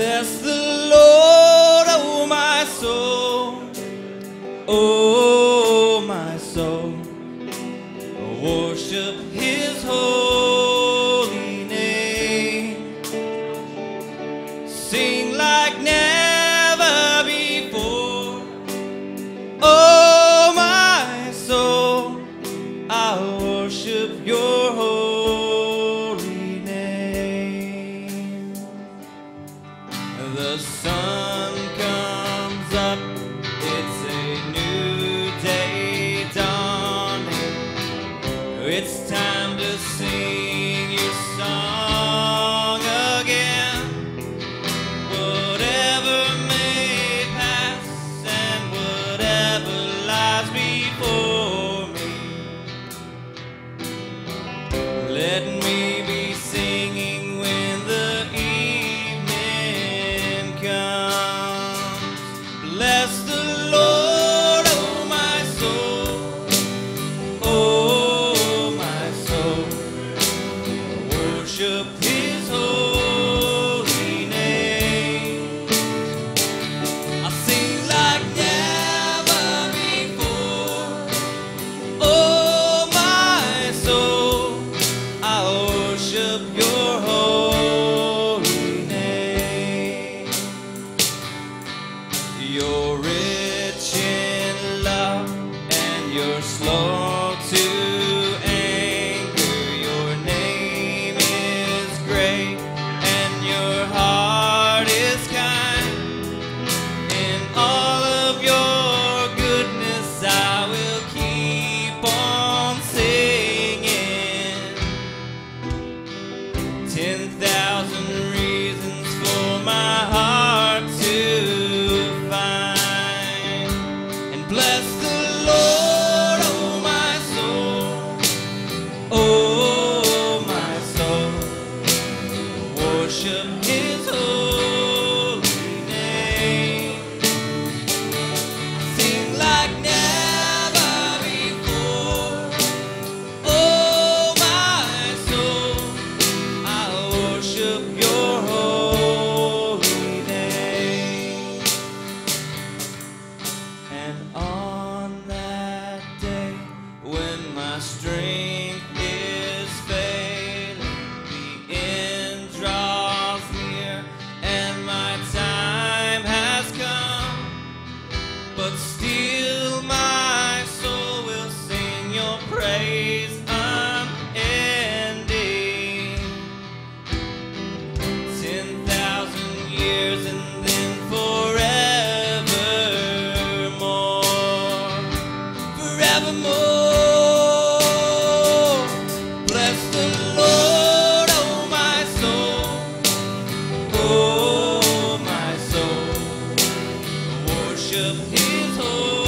Bless the Worship His holy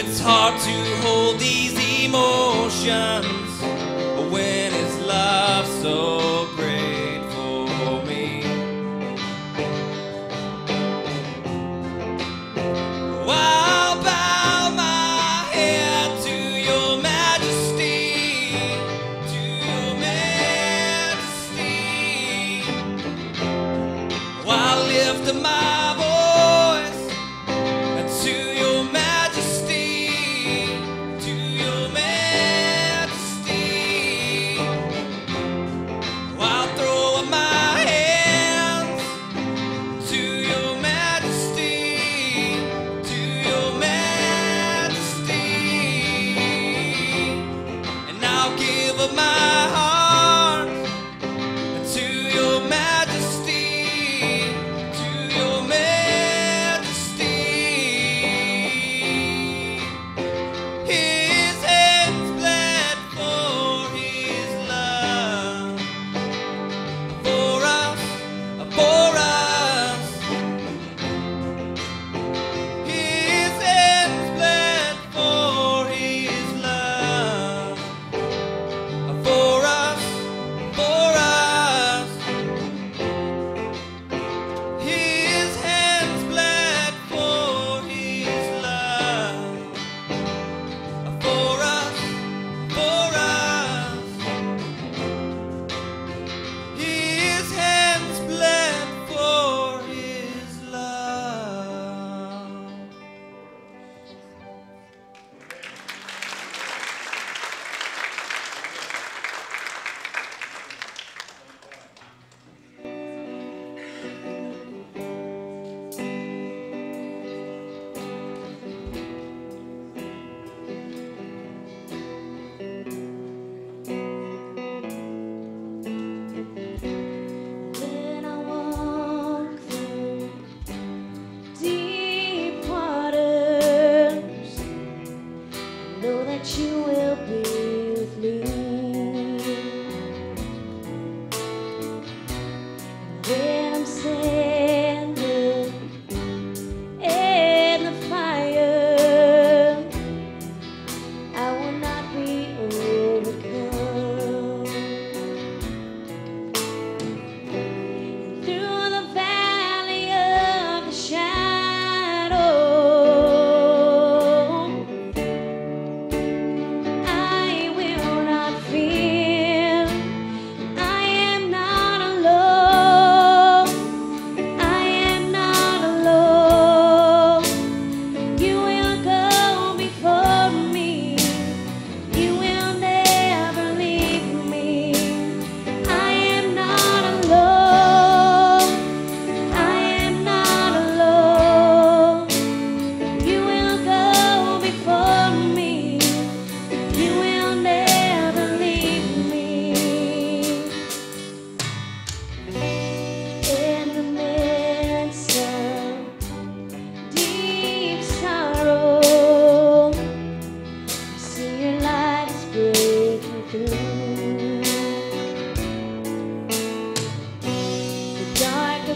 It's hard to hold these emotions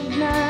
midnight.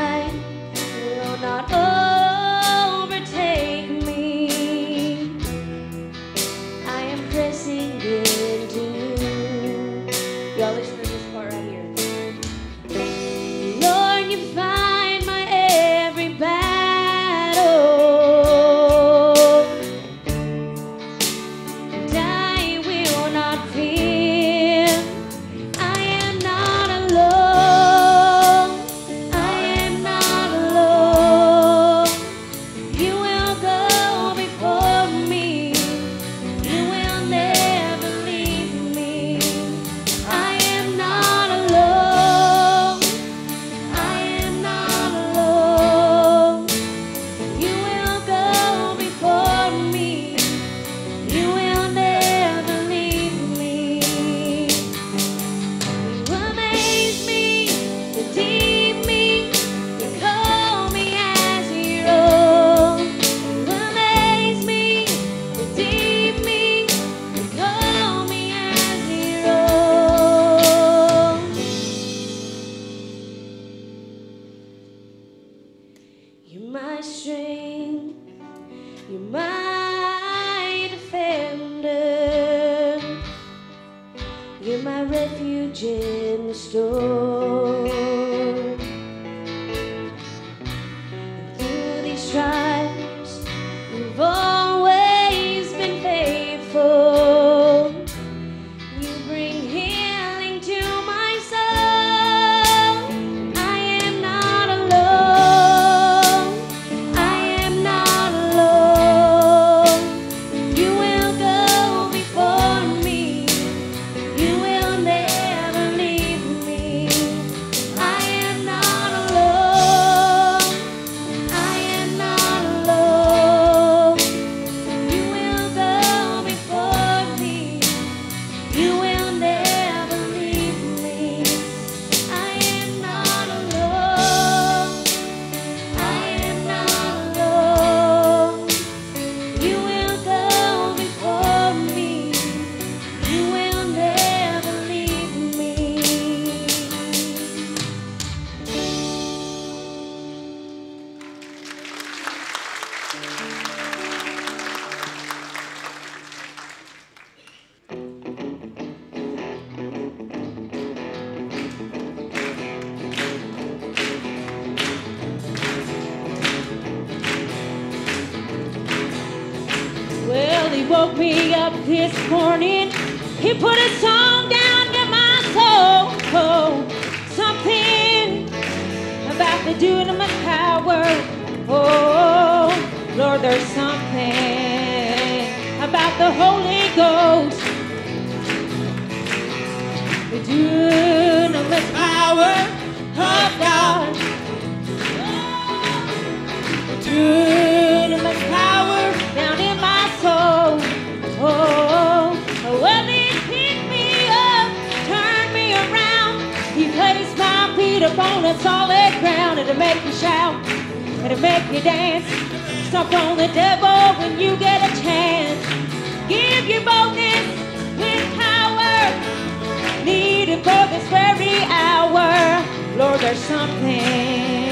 There's something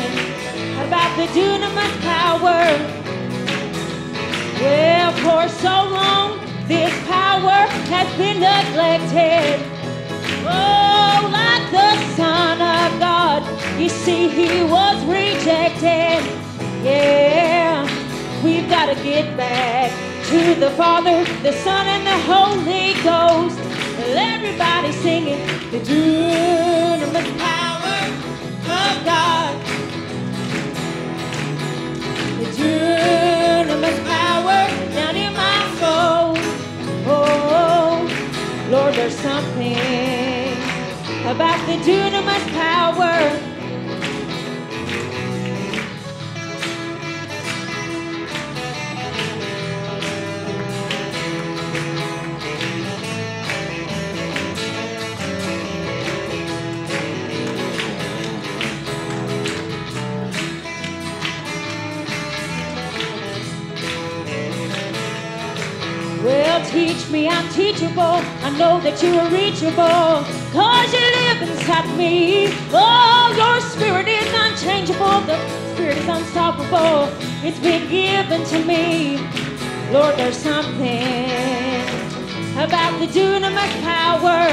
about the dunamis power. Well, for so long, this power has been neglected. Oh, like the Son of God, you see, he was rejected. Yeah, we've got to get back to the Father, the Son, and the Holy Ghost. Everybody singing the dunamis power Oh, there's something about the dunamis power. Teach me, I'm teachable. I know that you are reachable. Cause you live inside me. Oh, your spirit is unchangeable. The spirit is unstoppable. It's been given to me. Lord, there's something about the dunamis power.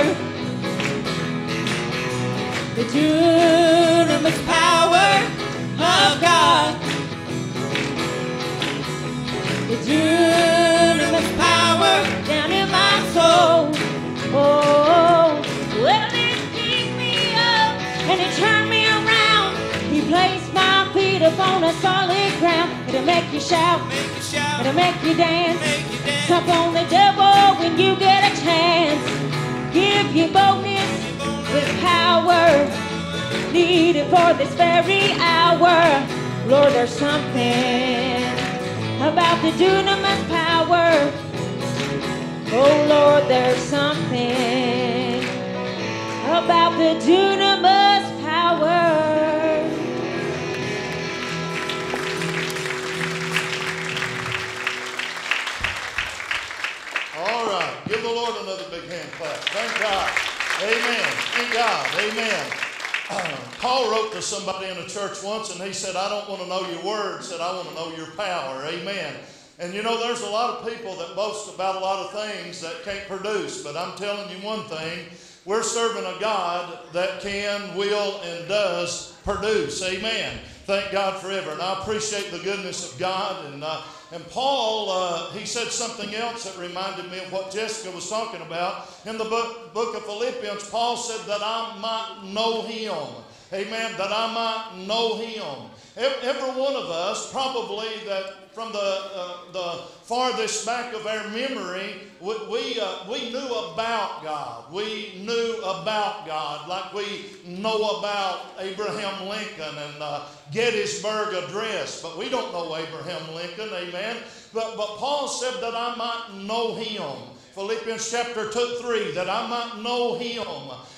The dunamis power of God. The dunamis power down in my soul. Oh, well, it picked me up and it turned me around. He placed my feet upon a solid ground. It'll make you shout, it'll make you dance. make. Stop on the devil when you get a chance. Give you boldness with power needed for this very hour. Lord, there's something about the dunamis power. Oh Lord, there's something about the dunamis power. All right. Give the Lord another big hand clap. Thank God. Amen. Thank God. Amen. Paul wrote to somebody in a church once and he said, I don't want to know your words, said I want to know your power. Amen. And you know, there's a lot of people that boast about a lot of things that can't produce, but I'm telling you one thing we're serving a God that can, will, and does produce. Amen. Thank God forever. And I appreciate the goodness of God. And, uh, and Paul, uh, he said something else that reminded me of what Jessica was talking about. In the book, book of Philippians, Paul said that I might know him. Amen. That I might know him. Every one of us, probably that from the, uh, the farthest back of our memory, we, we, uh, we knew about God. We knew about God like we know about Abraham Lincoln and uh, Gettysburg Address, but we don't know Abraham Lincoln, amen. But, but Paul said that I might know him. Philippians chapter 2, 3, that I might know him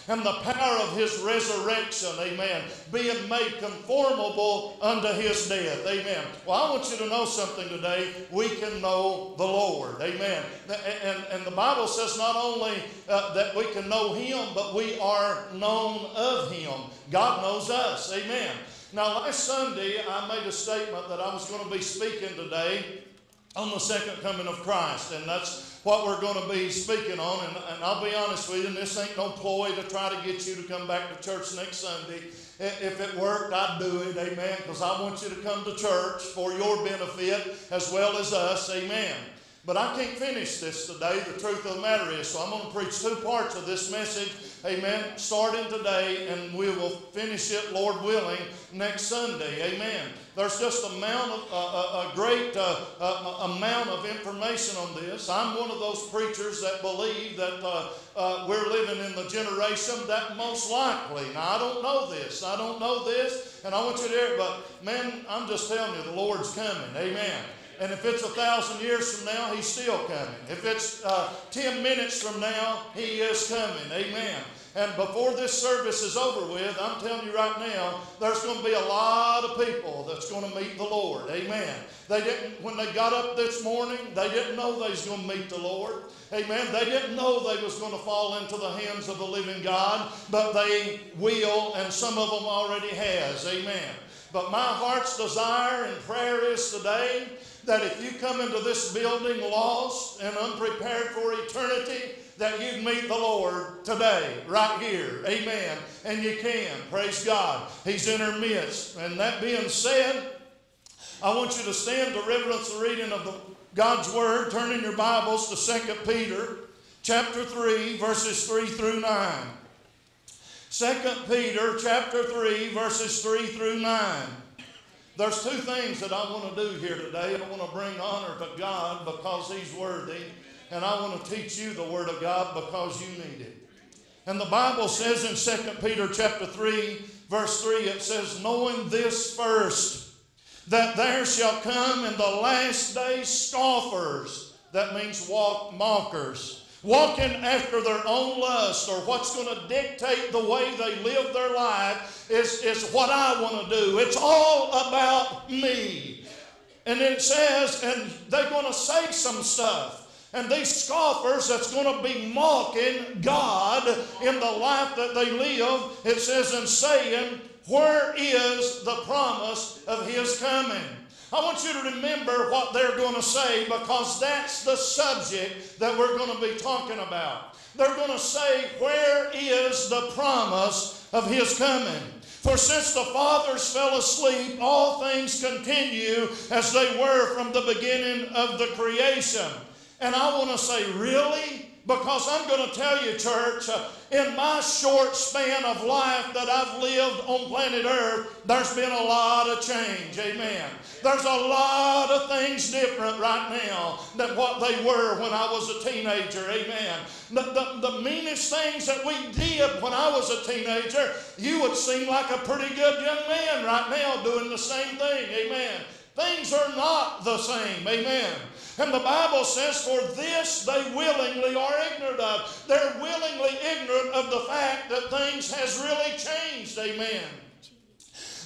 and the power of his resurrection, amen, being made conformable unto his death, amen. Well, I want you to know something today. We can know the Lord, amen. And, and the Bible says not only uh, that we can know him, but we are known of him. God knows us, amen. Now, last Sunday, I made a statement that I was going to be speaking today on the second coming of Christ, and that's what we're going to be speaking on. And, and I'll be honest with you, and this ain't no ploy to try to get you to come back to church next Sunday. If it worked, I'd do it, amen, because I want you to come to church for your benefit as well as us, amen. But I can't finish this today. The truth of the matter is, so I'm going to preach two parts of this message, amen, starting today, and we will finish it, Lord willing, next Sunday, amen. There's just a, amount of, uh, a great uh, uh, amount of information on this. I'm one of those preachers that believe that uh, uh, we're living in the generation that most likely, now I don't know this, I don't know this, and I want you to hear it, but man, I'm just telling you, the Lord's coming, amen. And if it's a thousand years from now, he's still coming. If it's uh, 10 minutes from now, he is coming. Amen. And before this service is over with, I'm telling you right now, there's going to be a lot of people that's going to meet the Lord. Amen. They didn't, when they got up this morning, they didn't know they was going to meet the Lord. Amen. They didn't know they was going to fall into the hands of the living God, but they will, and some of them already has. Amen. But my heart's desire and prayer is today that if you come into this building lost and unprepared for eternity, that you'd meet the Lord today, right here. Amen. And you can. Praise God. He's in our midst. And that being said, I want you to stand to reverence the reading of the, God's Word. Turn in your Bibles to 2 Peter chapter 3, verses 3 through 9. 2 Peter chapter 3, verses 3 through 9. There's two things that I want to do here today. I want to bring honor to God because He's worthy, and I want to teach you the Word of God because you need it. And the Bible says in 2 Peter chapter 3, verse 3, it says, Knowing this first, that there shall come in the last days scoffers, that means walk mockers walking after their own lust or what's going to dictate the way they live their life is, is what I want to do. It's all about me. And it says, and they're going to say some stuff. And these scoffers that's going to be mocking God in the life that they live, it says, and saying, Where is the promise of His coming? I want you to remember what they're going to say because that's the subject that we're going to be talking about. They're going to say, Where is the promise of His coming? For since the fathers fell asleep, all things continue as they were from the beginning of the creation. And I want to say, Really? Because I'm going to tell you, church, uh, in my short span of life that I've lived on planet Earth, there's been a lot of change. Amen. There's a lot of things different right now than what they were when I was a teenager. Amen. The, the, the meanest things that we did when I was a teenager, you would seem like a pretty good young man right now doing the same thing. Amen. Things are not the same. Amen. And the Bible says, For this they willingly are ignorant of. They're willingly ignorant of the fact that things has really changed. Amen.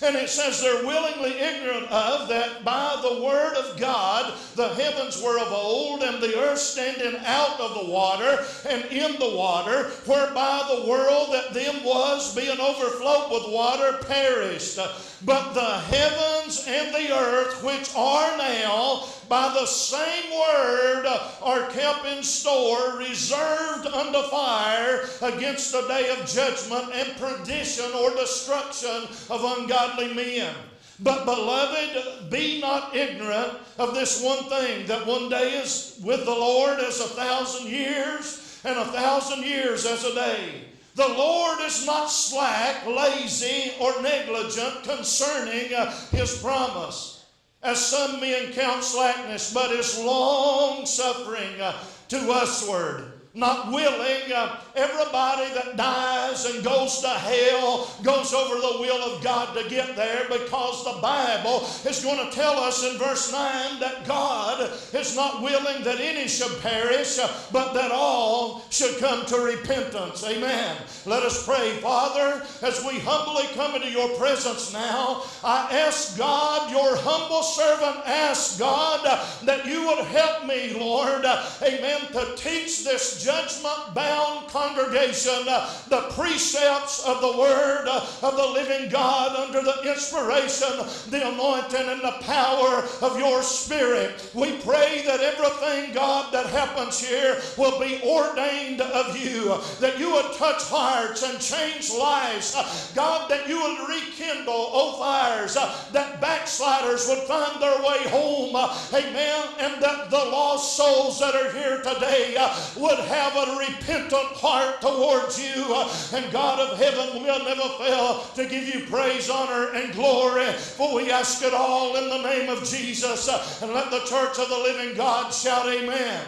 And it says they're willingly ignorant of that by the word of God the heavens were of old, and the earth standing out of the water and in the water, whereby the world that then was, being overflowed with water, perished. But the heavens and the earth, which are now, by the same word, are kept in store, reserved unto fire against the day of judgment and perdition or destruction of ungodly men. But, beloved, be not ignorant of this one thing that one day is with the Lord as a thousand years, and a thousand years as a day. The Lord is not slack, lazy, or negligent concerning uh, His promise, as some men count slackness, but is long suffering uh, to usward not willing. Uh, everybody that dies and goes to hell goes over the will of God to get there because the Bible is going to tell us in verse 9 that God is not willing that any should perish, uh, but that all should come to repentance. Amen. Let us pray, Father, as we humbly come into your presence now. I ask God, your humble servant, ask God that you would help me, Lord, uh, amen, to teach this judgment bound congregation uh, the precepts of the Word uh, of the living God under the inspiration, the anointing, and the power of your Spirit. We pray that everything, God, that happens here will be ordained of you, that you would touch hearts and change lives. Uh, God, that you would rekindle, oh fires, that backsliders would find their way home. Amen. And that the lost souls that are here today would have a repentant heart towards you. And God of heaven will never fail to give you praise, honor, and glory. For we ask it all in the name of Jesus. And let the church of the living God shout, Amen.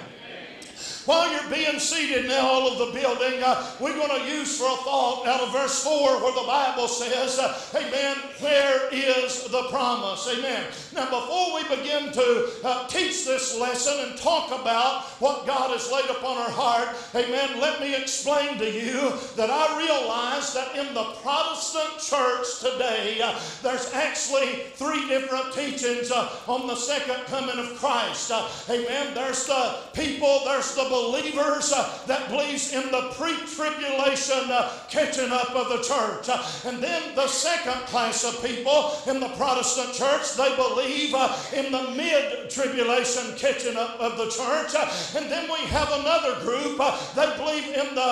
While you're being seated now, all of the building, uh, we're going to use for a thought out of verse 4 where the Bible says, uh, Amen, where is the promise? Amen. Now, before we begin to uh, teach this lesson and talk about what God has laid upon our heart, Amen, let me explain to you that I realize that in the Protestant church today, uh, there's actually three different teachings uh, on the second coming of Christ. Uh, amen. There's the people, there's the believers uh, that believes in the pre-tribulation uh, catching up of the church. Uh, and then the second class of people in the Protestant church, they believe uh, in the mid-tribulation catching up of the church. Uh, and then we have another group, uh, that believe in the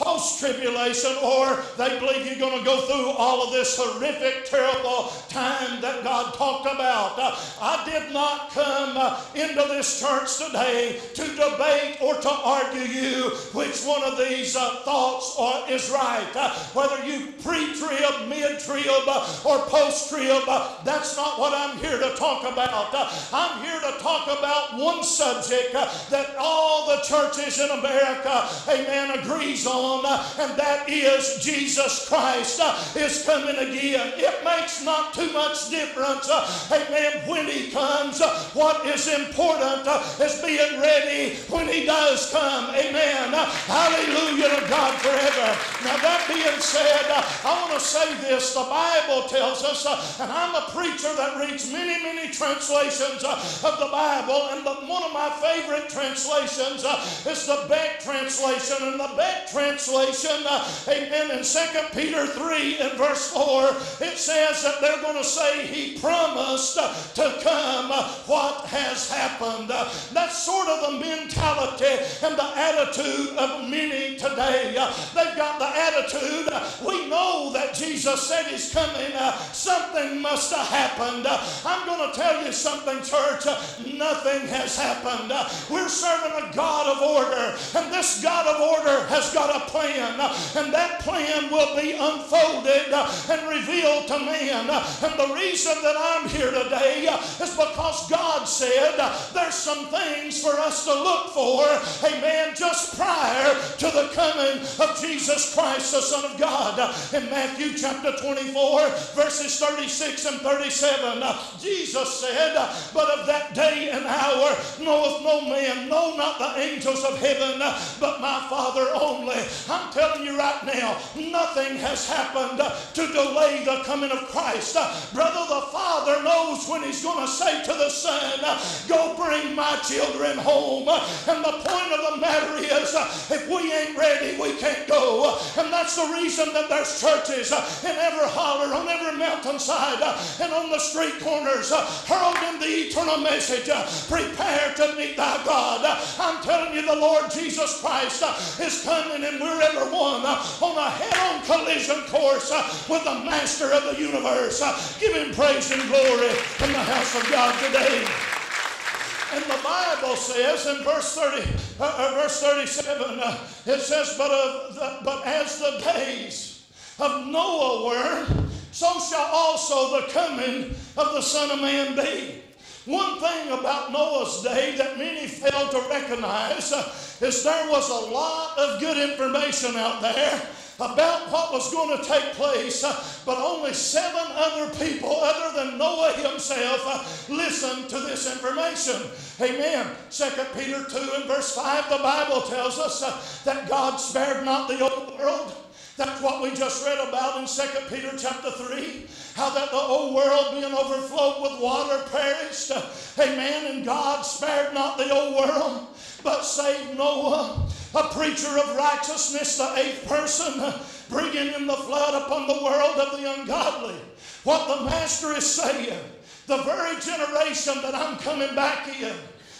post-tribulation or they believe you're going to go through all of this horrific, terrible time that God talked about. I did not come into this church today to debate or to argue you which one of these uh, thoughts are, is right. Uh, whether you pre-trib, mid-trib, uh, or post-trib, uh, that's not what I'm here to talk about. Uh, I'm here to talk about one subject uh, that all the churches in America, amen, agrees on, uh, and that is Jesus Christ uh, is coming again. It makes not too much difference, uh, amen, when he comes. Uh, what is important uh, is being ready when he does come. Amen. Hallelujah to God forever. Now, that being said, I want to say this. The Bible tells us, and I'm a preacher that reads many, many translations of the Bible, and one of my favorite translations uh, is the Beck translation. And the Beck translation, uh, amen, in 2 Peter 3 and verse 4, it says that they're going to say, He promised to come what has happened. That's sort of the mentality and the attitude of many today. They've got the attitude, we know that Jesus said He's coming, something must have happened. I'm going to tell you something, church, nothing has happened. We're serving a God of order, and this God of order has got a plan, and that plan will be unfolded and revealed to. Uh, And the reason that I'm here today is because God said there's some things for us to look for 24, amen, just prior to the coming of Jesus Christ, the Son of God. In Matthew chapter 24, verses 36 and 37, Jesus said, But of that day and hour knoweth no man, no, not the angels of heaven, but my Father only. I'm telling you right now, nothing has happened to delay the coming of Christ. Brother, the Father knows when He's going to say to the Son, Go bring my children home. And the point of the matter is, uh, if we ain't ready, we can't go. And that's the reason that there's churches uh, in every holler, on every mountainside, uh, and on the street corners, heralding the eternal message prepare to meet thy God. I'm telling you, the Lord Jesus Christ is coming, and we're every one on a head on collision course with the master of the universe. Give him praise and glory in the house of God today. And the Bible says in verse 30, uh, uh, verse 37, uh, it says, but, of the, but as the days of Noah were, so shall also the coming of the Son of Man be. One thing about Noah's day that many fail to recognize uh, is there was a lot of good information out there about what was going to take place, uh, but only seven other people, other than Noah himself, uh, listened to this information. Amen. Second Peter 2 and verse 5, the Bible tells us uh, that God spared not the old world. That's what we just read about in 2 Peter chapter 3. How that the old world being overflowed with water perished. Amen. And God spared not the old world, but saved Noah, a preacher of righteousness, the eighth person, bringing in the flood upon the world of the ungodly. What the Master is saying, the very generation that I'm coming back in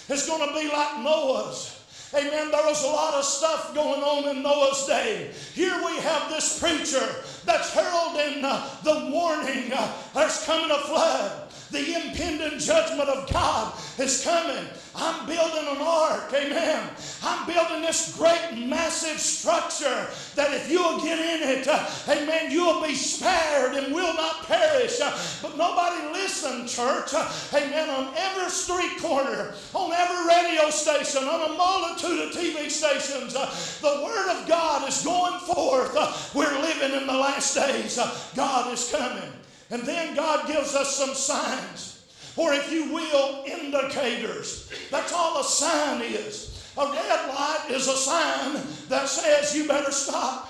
is going to be like Noah's. Amen. There was a lot of stuff going on in Noah's day. Here we have this preacher that's heralding uh, the warning uh, there's coming a flood. The impending judgment of God is coming. I'm building an ark, amen. I'm building this great, massive structure that if you'll get in it, uh, amen, you'll be spared and will not perish. Uh, but nobody listen, church, uh, amen, on every street corner, on every radio station, on a multitude of TV stations, the Word of God is going forth. We're living in the last days. God is coming. And then God gives us some signs, or if you will, indicators. That's all a sign is. A red light is a sign that says you better stop.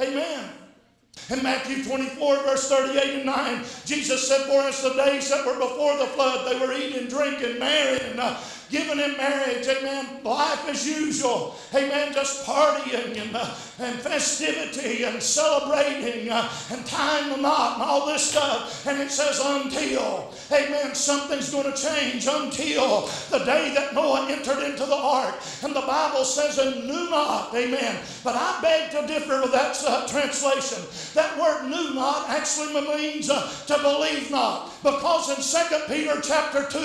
Amen. In Matthew 24, verse 38 and 9, Jesus said, For as the days that were before the flood, they were eating, drinking, marrying, uh, giving in marriage, amen, life as usual, amen, just partying and, uh, and festivity and celebrating uh, and tying the knot and all this stuff. And it says, until, amen, something's going to change until the day that Noah entered into the ark. And the Bible says, and knew not, amen. But I beg to differ with that uh, translation. That word knew not actually means uh, to believe not. Because in 2 Peter chapter 2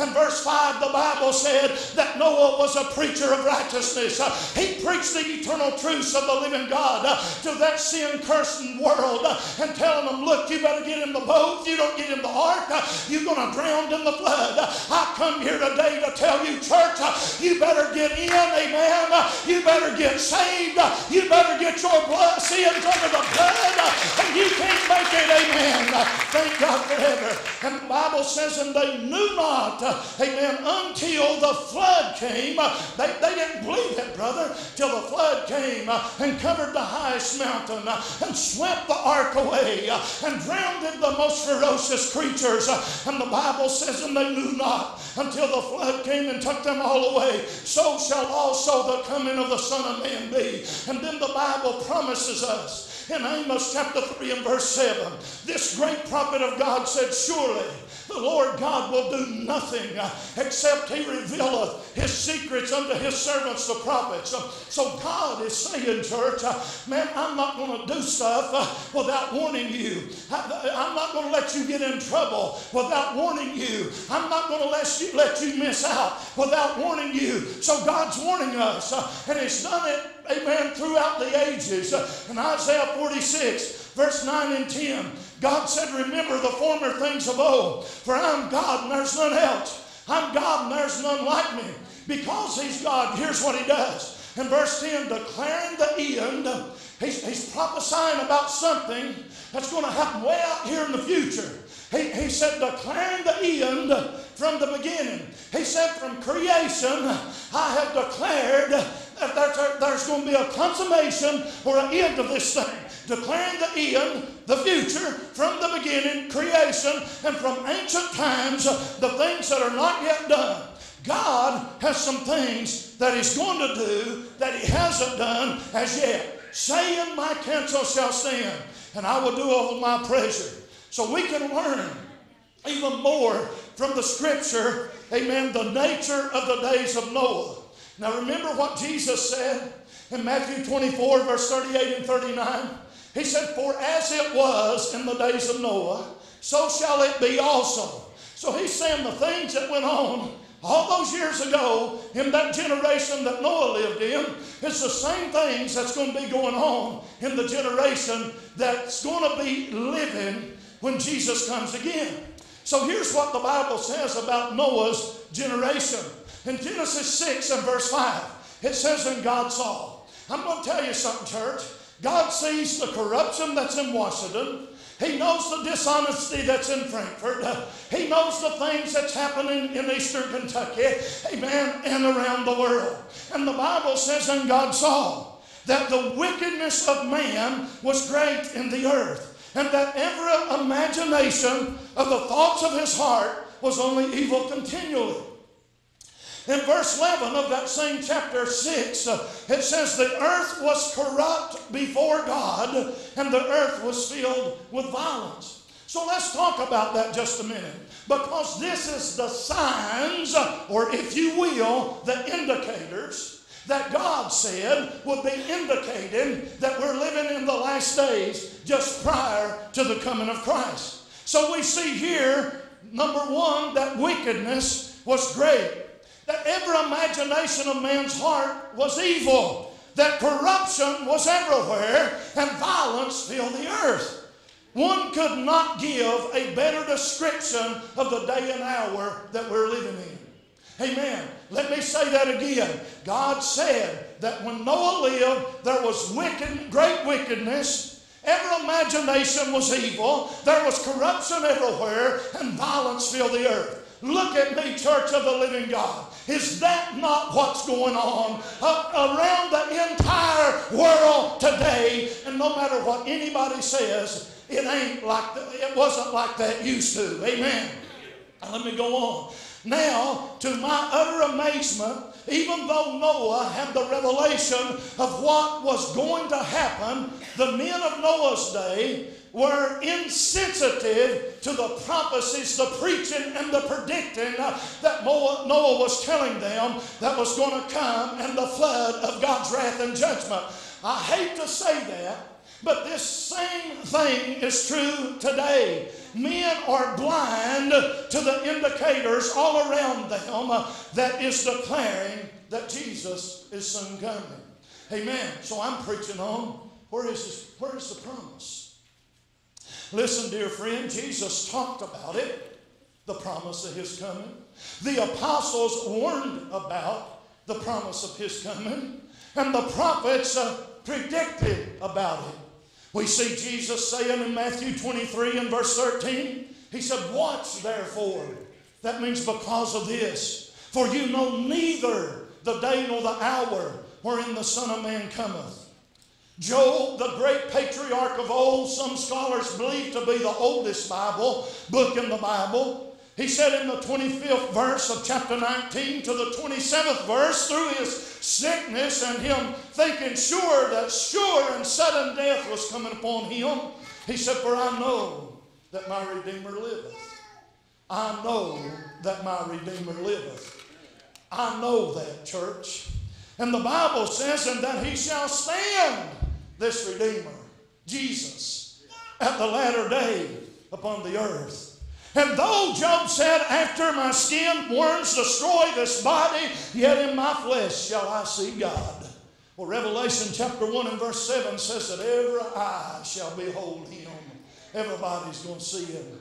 and verse 5, the Bible said that Noah was a preacher of righteousness. He preached the eternal truths of the living God to that sin cursed world and telling them, look, you better get in the boat. If you don't get in the ark, you're going to drown in the flood. I come here today to tell you, church, you better get in, amen. You better get saved. You better get your blood sins under the blood. And you can't make it, amen. Thank God forever. And the Bible says, and they knew not, amen, until the flood came. They, they didn't believe it, brother, till the flood came and covered the highest mountain and swept the ark away and drowned the most ferocious creatures. And the Bible says, and they knew not until the flood came and took them all away. So shall also the coming of the Son of Man be. And then the Bible promises us in Amos chapter 3 and verse 7. This great prophet of God said, Surely the Lord God will do nothing except he revealeth his secrets unto his servants, the prophets. So God is saying, church, man, I'm not going to do stuff without warning you. I'm not going to let you get in trouble without warning you. I'm not going to let you, let you miss out without warning you. So God's warning us, and He's done it amen, throughout the ages. In Isaiah 46, verse 9 and 10, God said, Remember the former things of old, for I'm God and there's none else. I'm God and there's none like me. Because He's God, here's what He does. In verse 10, declaring the end, He's, he's prophesying about something that's going to happen way out here in the future. He, he said, declaring the end from the beginning. He said, from creation, I have declared that there's, there's going to be a consummation or an end of this thing. Declaring the end, the future, from the beginning, creation, and from ancient times, the things that are not yet done. God has some things that He's going to do that He hasn't done as yet. Saying, My counsel shall stand, and I will do all my pleasure. So we can learn even more from the scripture, amen, the nature of the days of Noah. Now remember what Jesus said in Matthew 24, verse 38 and 39? He said, For as it was in the days of Noah, so shall it be also. So he's saying the things that went on all those years ago in that generation that Noah lived in, it's the same things that's going to be going on in the generation that's going to be living when Jesus comes again. So here's what the Bible says about Noah's generation. In Genesis 6 and verse 5, it says, And God saw. I'm going to tell you something, church. God sees the corruption that's in Washington. He knows the dishonesty that's in Frankfort. He knows the things that's happening in eastern Kentucky, amen, and around the world. And the Bible says, And God saw that the wickedness of man was great in the earth, and that every imagination of the thoughts of his heart was only evil continually. In verse 11 of that same chapter 6, uh, it says, The earth was corrupt before God, and the earth was filled with violence. So let's talk about that just a minute. Because this is the signs, or if you will, the indicators that God said would be indicating that we're living in the last days just prior to the coming of Christ. So we see here, number one, that wickedness was great that every imagination of man's heart was evil, that corruption was everywhere, and violence filled the earth. One could not give a better description of the day and hour that we're living in. Amen. Let me say that again. God said that when Noah lived, there was wicked, great wickedness. Every imagination was evil. There was corruption everywhere, and violence filled the earth. Look at me, church of the living God. Is that not what's going on around the entire world today? And no matter what anybody says, it ain't like the, it wasn't like that used to. Amen. Let me go on. Now, to my utter amazement, even though Noah had the revelation of what was going to happen, the men of Noah's day were insensitive to the prophecies, the preaching, and the predicting uh, that Noah was telling them that was going to come and the flood of God's wrath and judgment. I hate to say that, but this same thing is true today. Men are blind to the indicators all around them uh, that is declaring that Jesus is soon coming. Amen. So I'm preaching on where is this, where is the promise? Listen, dear friend, Jesus talked about it, the promise of his coming. The apostles warned about the promise of his coming, and the prophets uh, predicted about it. We see Jesus saying in Matthew 23 and verse 13, He said, Watch therefore. That means because of this. For you know neither the day nor the hour wherein the Son of Man cometh. Job, the great patriarch of old, some scholars believe to be the oldest Bible book in the Bible. He said in the 25th verse of chapter 19 to the 27th verse, through his sickness and him thinking sure that sure and sudden death was coming upon him, he said, For I know that my Redeemer liveth. I know that my Redeemer liveth. I know that, church. And the Bible says, And that he shall stand this Redeemer, Jesus, at the latter day upon the earth. And though Job said, After my skin worms destroy this body, yet in my flesh shall I see God. Well, Revelation chapter 1 and verse 7 says that every eye shall behold him. Everybody's going to see him.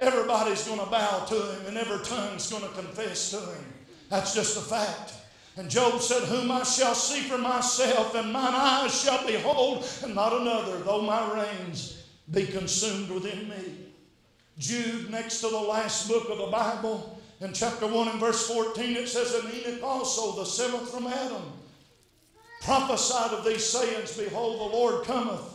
everybody's going to bow to him and every tongue's going to confess to him. That's just a fact. And Job said, Whom I shall see for myself, and mine eyes shall behold, and not another, though my reins be consumed within me. Jude, next to the last book of the Bible, in chapter 1 and verse 14, it says, And Enoch also, the seventh from Adam, prophesied of these sayings, Behold, the Lord cometh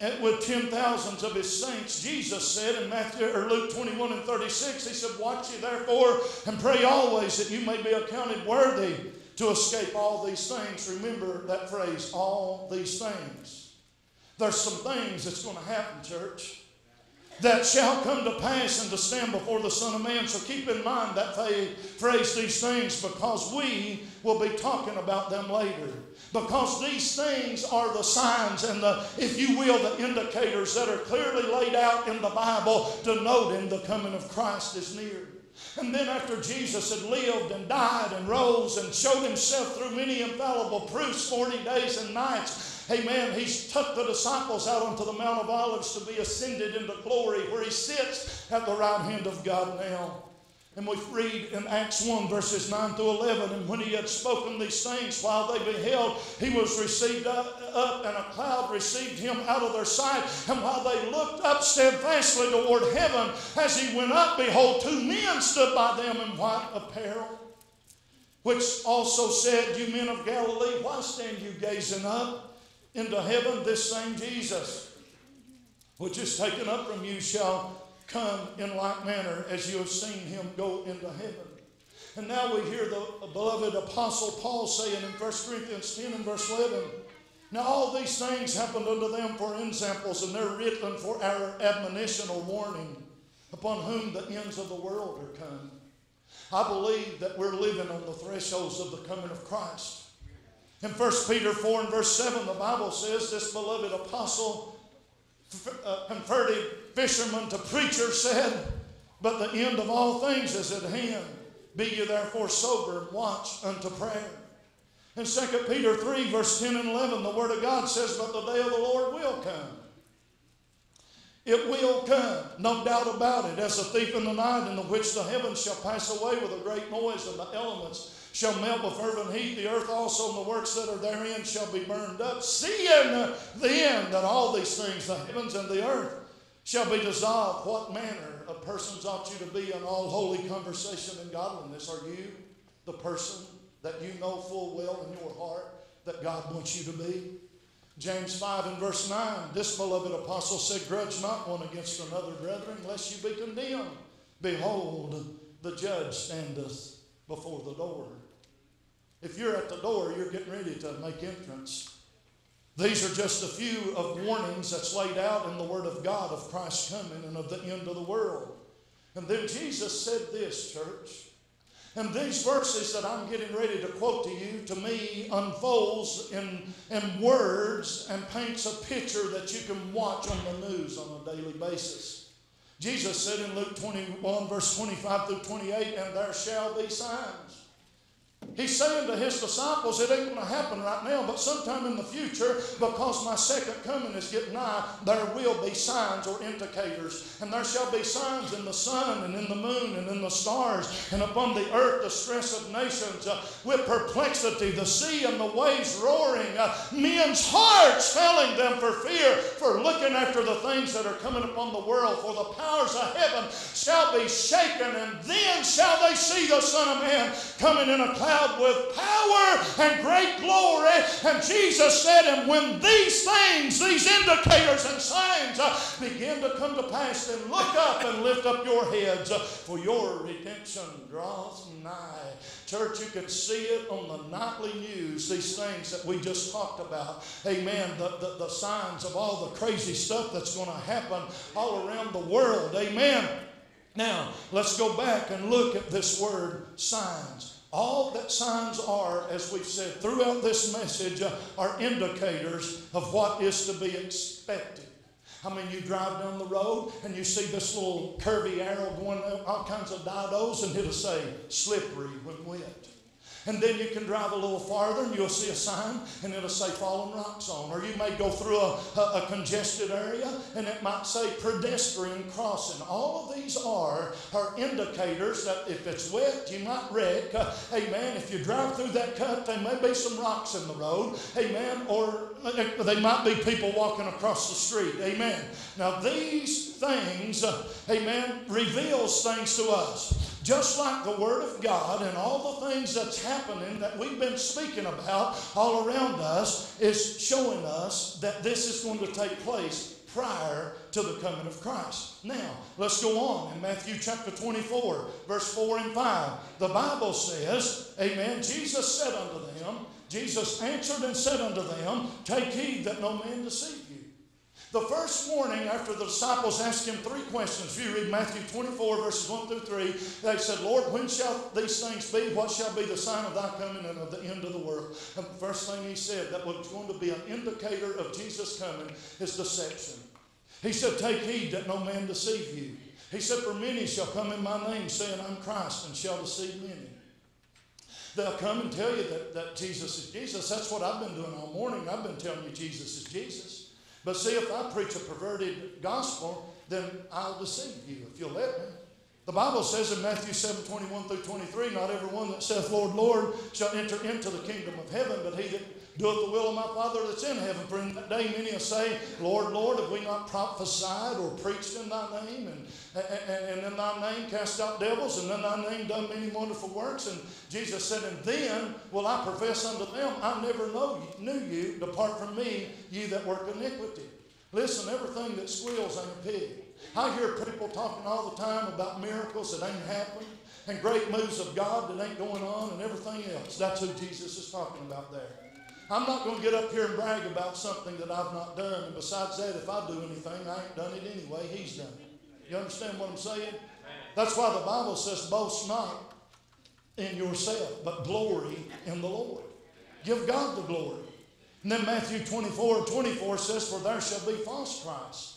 with ten thousands of his saints. Jesus said in Matthew or Luke 21 and 36, he said, Watch ye therefore and pray always that you may be accounted worthy to escape all these things. Remember that phrase, all these things. There's some things that's going to happen, church that shall come to pass and to stand before the Son of Man. So keep in mind that they phrase, these things, because we will be talking about them later. Because these things are the signs and the, if you will, the indicators that are clearly laid out in the Bible denoting the coming of Christ is near. And then after Jesus had lived and died and rose and showed himself through many infallible proofs 40 days and nights, Amen. He's took the disciples out onto the Mount of Olives to be ascended into glory where he sits at the right hand of God now. And we read in Acts 1, verses 9 through 11, and when he had spoken these things while they beheld, he was received up, up, and a cloud received him out of their sight. And while they looked up steadfastly toward heaven, as he went up, behold, two men stood by them in white apparel, which also said, You men of Galilee, why stand you gazing up? Into heaven, this same Jesus, which is taken up from you, shall come in like manner as you have seen him go into heaven. And now we hear the beloved apostle Paul saying in 1 Corinthians 10 and verse 11, Now all these things happened unto them for examples, and they're written for our admonition or warning, upon whom the ends of the world are come. I believe that we're living on the thresholds of the coming of Christ. In 1 Peter 4 and verse 7, the Bible says, This beloved apostle, uh, converted fisherman to preacher, said, But the end of all things is at hand. Be ye therefore sober and watch unto prayer. In 2 Peter 3, verse 10 and 11, the Word of God says, But the day of the Lord will come. It will come, no doubt about it, as a thief in the night, in the which the heavens shall pass away with a great noise, and the elements shall melt with fervent heat. The earth also and the works that are therein shall be burned up. Seeing then that all these things, the heavens and the earth, shall be dissolved, what manner of persons ought you to be in all holy conversation and godliness? Are you the person that you know full well in your heart that God wants you to be? James 5 and verse 9, this beloved apostle said, Grudge not one against another, brethren, lest you be condemned. Behold, the judge standeth before the door. If you're at the door, you're getting ready to make entrance. These are just a few of warnings that's laid out in the Word of God of Christ's coming and of the end of the world. And then Jesus said this, church. And these verses that I'm getting ready to quote to you, to me, unfolds in, in words and paints a picture that you can watch on the news on a daily basis. Jesus said in Luke 21, verse 25 through 28, And there shall be signs He's saying to his disciples, it ain't going to happen right now, but sometime in the future, because my second coming is getting nigh, there will be signs or indicators. And there shall be signs in the sun and in the moon and in the stars, and upon the earth the stress of nations, uh, with perplexity, the sea and the waves roaring, uh, men's hearts failing them for fear, for looking after the things that are coming upon the world. For the powers of heaven shall be shaken, and then shall they see the Son of Man coming in a cloud with power and great glory. And Jesus said, And when these things, these indicators and signs uh, begin to come to pass, then look up and lift up your heads, uh, for your redemption draws nigh. Church, you can see it on the nightly news, these things that we just talked about. Amen. The, the, the signs of all the crazy stuff that's going to happen all around the world. Amen. Now, let's go back and look at this word signs. All that signs are, as we've said throughout this message, uh, are indicators of what is to be expected. I mean, you drive down the road and you see this little curvy arrow going all kinds of didos, and it'll say slippery when wet. And then you can drive a little farther and you'll see a sign and it'll say fallen rock zone. Or you may go through a, a, a congested area and it might say pedestrian crossing. All of these are, are indicators that if it's wet, you might wreck. Uh, amen. If you drive through that cut, there may be some rocks in the road. Amen. Or they might be people walking across the street. Amen. Now, these things, uh, amen, reveals things to us. Just like the Word of God and all the things that's happening that we've been speaking about all around us is showing us that this is going to take place prior to the coming of Christ. Now, let's go on in Matthew chapter 24, verse 4 and 5. The Bible says, Amen, Jesus said unto them, Jesus answered and said unto them, Take heed that no man deceive you. The first morning after the disciples asked him three questions, if you read Matthew 24, verses 1 through 3, they said, Lord, when shall these things be? What shall be the sign of thy coming and of the end of the world? And the first thing he said that was going to be an indicator of Jesus' coming is deception. He said, Take heed that no man deceive you. He said, For many shall come in my name, saying, I'm Christ, and shall deceive many. They'll come and tell you that, that Jesus is Jesus. That's what I've been doing all morning. I've been telling you Jesus is Jesus. But see, if I preach a perverted gospel, then I'll deceive you if you'll let me. The Bible says in Matthew 7 21 through 23, Not every one that saith, Lord, Lord, shall enter into the kingdom of heaven, but he that doeth the will of my Father that's in heaven. For in that day many will say, Lord, Lord, have we not prophesied or preached in thy name? And, and, and in thy name cast out devils, and in thy name done many wonderful works. And Jesus said, And then will I profess unto them, I never know knew you. Depart from me, ye that work iniquity. Listen, everything that squeals ain't a pig. I hear people talking all the time about miracles that ain't happening and great moves of God that ain't going on and everything else. That's who Jesus is talking about there. I'm not going to get up here and brag about something that I've not done. And besides that, if I do anything, I ain't done it anyway. He's done it. You understand what I'm saying? That's why the Bible says, boast not in yourself, but glory in the Lord. Give God the glory. And then Matthew 24 24 says, For there shall be false Christs.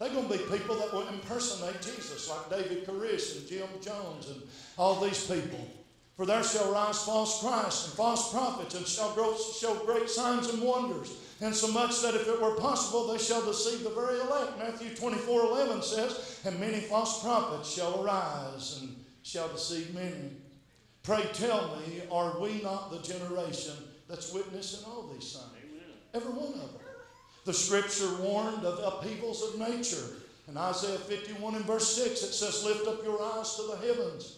They're going to be people that will impersonate Jesus, like David Koresh and Jim Jones and all these people. For there shall rise false Christs and false prophets, and shall grow, show great signs and wonders, insomuch that if it were possible, they shall deceive the very elect. Matthew 24 11 says, And many false prophets shall arise and shall deceive many. Pray tell me, are we not the generation that's witnessing all these signs? Every one of them. The scripture warned of upheavals of nature. In Isaiah 51 and verse 6, it says, Lift up your eyes to the heavens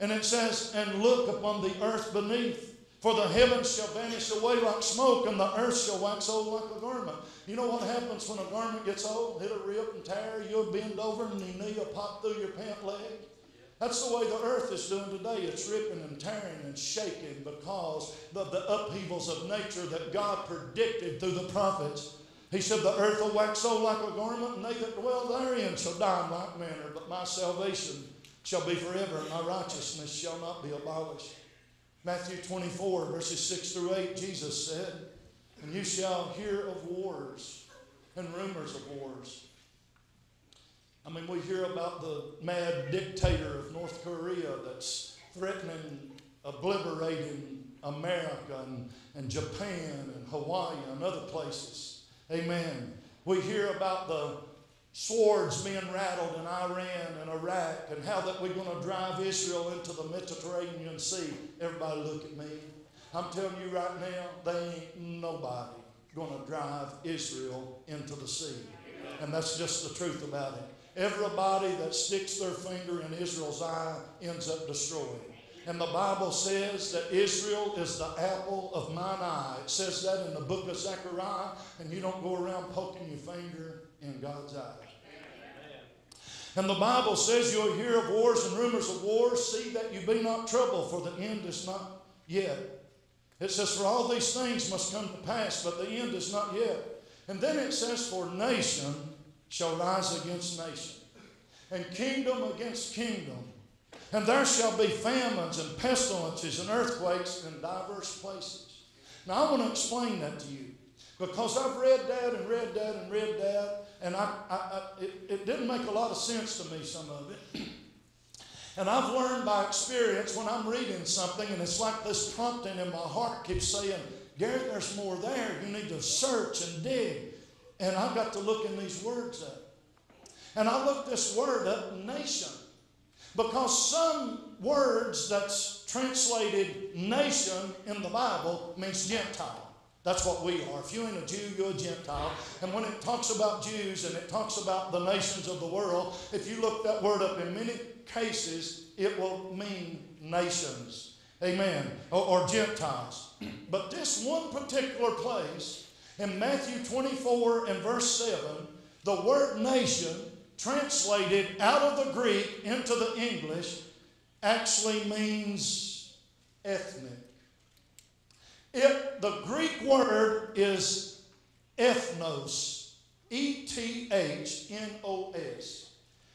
and it says, And look upon the earth beneath. For the heavens shall vanish away like smoke, and the earth shall wax old like a garment. You know what happens when a garment gets old? It'll rip and tear. You'll bend over, and your knee will pop through your pant leg. That's the way the earth is doing today. It's ripping and tearing and shaking because of the upheavals of nature that God predicted through the prophets. He said, The earth will wax old like a garment, and they that dwell therein shall die in like manner. But my salvation shall be forever, and my righteousness shall not be abolished. Matthew 24, verses 6 through 8, Jesus said, And you shall hear of wars and rumors of wars. I mean, we hear about the mad dictator of North Korea that's threatening obliterating America and, and Japan and Hawaii and other places. Amen. We hear about the swords being rattled in Iran and Iraq, and how that we're going to drive Israel into the Mediterranean Sea. Everybody look at me. I'm telling you right now, they ain't nobody going to drive Israel into the sea. And that's just the truth about it. Everybody that sticks their finger in Israel's eye ends up destroyed. And the Bible says that Israel is the apple of mine eye. It says that in the book of Zechariah, and you don't go around poking your finger in God's eye. And the Bible says you'll hear of wars and rumors of wars. See that you be not troubled, for the end is not yet. It says, For all these things must come to pass, but the end is not yet. And then it says, For nation shall rise against nation, and kingdom against kingdom. And there shall be famines and pestilences and earthquakes in diverse places. Now, I want to explain that to you because I've read that and read that and read that, and I, I, I it, it didn't make a lot of sense to me, some of it. And I've learned by experience when I'm reading something and it's like this prompting in my heart keeps saying, Gary, there's more there. You need to search and dig. And I've got to look in these words up. And I looked this word up, nation. Because some words that's translated nation in the Bible means Gentile. That's what we are. If you ain't a Jew, you're a Gentile. And when it talks about Jews and it talks about the nations of the world, if you look that word up in many cases, it will mean nations. Amen. Or, or Gentiles. But this one particular place in Matthew 24 and verse 7, the word nation translated out of the Greek into the English actually means ethnic. It, the Greek word is ethnos, E T H N O S.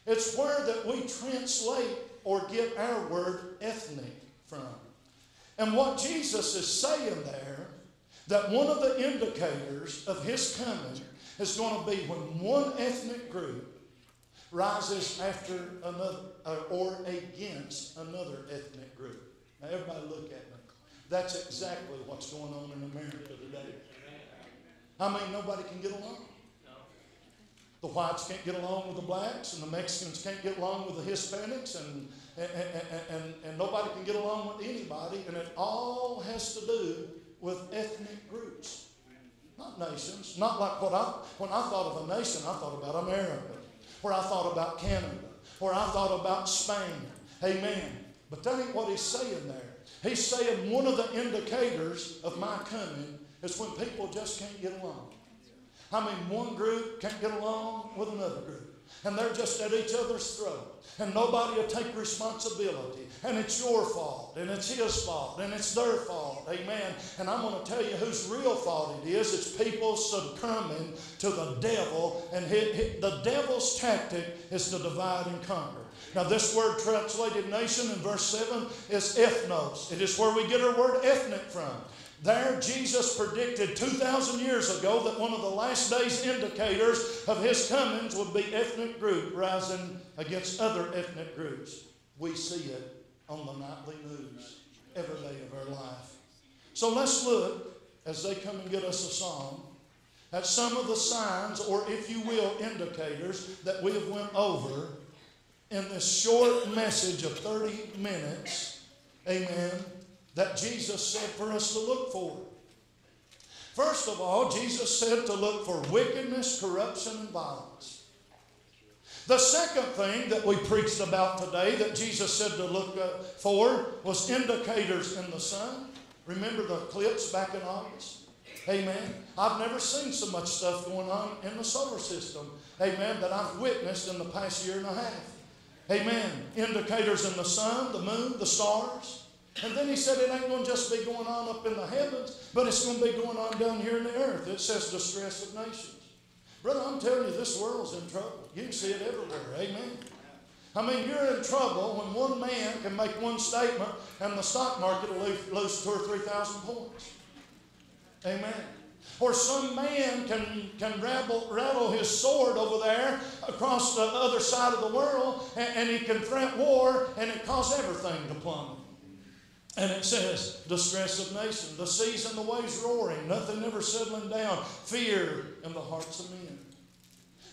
It's where that we translate or get our word ethnic from. And what Jesus is saying there, that one of the indicators of his coming is going to be when one ethnic group rises after another uh, or against another ethnic group. Now, everybody look at me. That's exactly what's going on in America today. I mean, nobody can get along. The whites can't get along with the blacks, and the Mexicans can't get along with the Hispanics, and, and, and, and, and nobody can get along with anybody, and it all has to do with ethnic groups, not nations. Not like what I, when I thought of a nation, I thought about America, or I thought about Canada, or I thought about Spain. Amen. But that ain't what he's saying there. He's saying one of the indicators of my coming is when people just can't get along. I mean, one group can't get along with another group. And they're just at each other's throat. And nobody will take responsibility. And it's your fault. And it's his fault. And it's their fault. Amen. And I'm going to tell you whose real fault it is. It's people succumbing to the devil. And he, he, the devil's tactic is to divide and conquer. Now, this word translated nation in verse 7 is ethnos. It is where we get our word ethnic from. There, Jesus predicted 2,000 years ago that one of the last days indicators of his comings would be ethnic group rising against other ethnic groups. We see it on the nightly news every day of our life. So let's look, as they come and get us a song, at some of the signs, or if you will, indicators that we have went over in this short message of 30 minutes. Amen that Jesus said for us to look for. First of all, Jesus said to look for wickedness, corruption, and violence. The second thing that we preached about today that Jesus said to look for was indicators in the sun. Remember the eclipse back in August? Amen. I've never seen so much stuff going on in the solar system. Amen. That I've witnessed in the past year and a half. Amen. Indicators in the sun, the moon, the stars. And then he said it ain't going to just be going on up in the heavens, but it's going to be going on down here in the earth. It says distress of nations. Brother, I'm telling you, this world's in trouble. You can see it everywhere. Amen. I mean, you're in trouble when one man can make one statement and the stock market will lose two or three thousand points. Amen. Or some man can, can rattle, rattle his sword over there across the other side of the world and, and he can threaten war and it cause everything to plummet. And it says, distress of nations, the seas and the waves roaring, nothing ever settling down, fear in the hearts of men.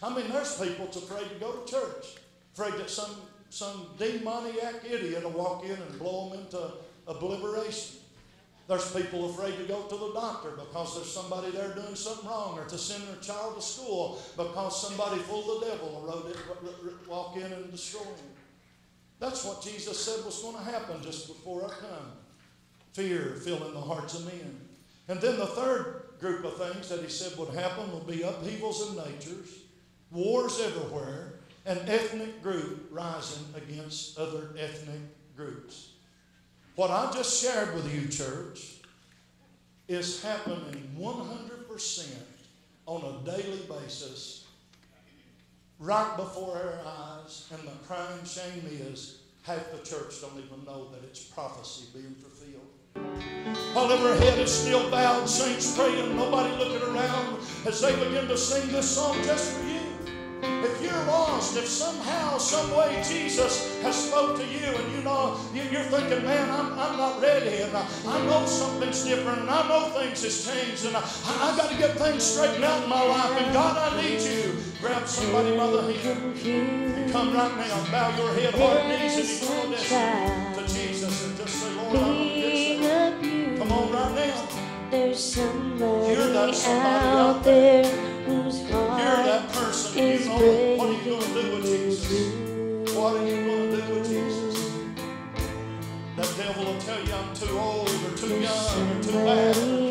I mean, there's people that's afraid to go to church, afraid that some, some demoniac idiot will walk in and blow them into obliteration. There's people afraid to go to the doctor because there's somebody there doing something wrong, or to send their child to school because somebody full of the devil will walk in and destroy them. That's what Jesus said was going to happen just before I come. Fear filling the hearts of men. And then the third group of things that he said would happen would be upheavals in natures, wars everywhere, an ethnic group rising against other ethnic groups. What I just shared with you, church, is happening 100% on a daily basis right before our eyes, and the crying shame is half the church don't even know that it's prophecy being fulfilled. While every head is still bowed, saints praying, nobody looking around as they begin to sing this song just for you. If you're lost, if somehow, some way Jesus has spoke to you and you know, you- you're thinking, man, I'm, I'm not ready and I, I know something's different and I know things has changed and I, I, got to get things straightened out in my life and God, I need you. Grab somebody by the hand and come right now. Bow your head, heart, knees, and child. to Jesus and just say, Lord, I want to King get of saved. beauty. Come on right now. There's somebody, Hear that somebody out there whose Hear heart that person. You is know, breaking. what are you going to do with Jesus? What are you going to do with Jesus? That devil will tell you I'm too old or too young or too bad.